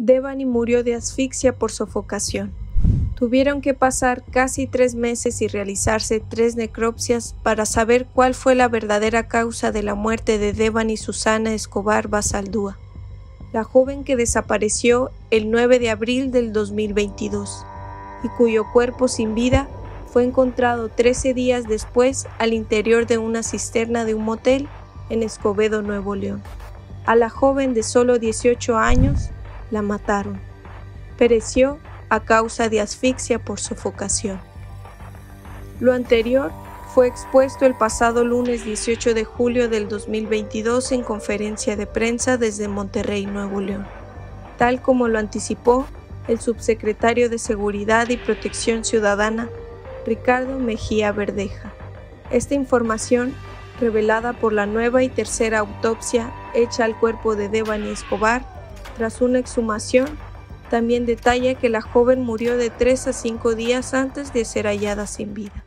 Devani murió de asfixia por sofocación. Tuvieron que pasar casi tres meses y realizarse tres necropsias para saber cuál fue la verdadera causa de la muerte de Devani Susana Escobar Basaldúa, la joven que desapareció el 9 de abril del 2022 y cuyo cuerpo sin vida fue encontrado 13 días después al interior de una cisterna de un motel en Escobedo, Nuevo León. A la joven de solo 18 años la mataron. Pereció a causa de asfixia por sofocación. Lo anterior fue expuesto el pasado lunes 18 de julio del 2022 en conferencia de prensa desde Monterrey, Nuevo León, tal como lo anticipó el subsecretario de Seguridad y Protección Ciudadana, Ricardo Mejía Verdeja. Esta información, revelada por la nueva y tercera autopsia hecha al cuerpo de Devani Escobar tras una exhumación, también detalla que la joven murió de 3 a 5 días antes de ser hallada sin vida.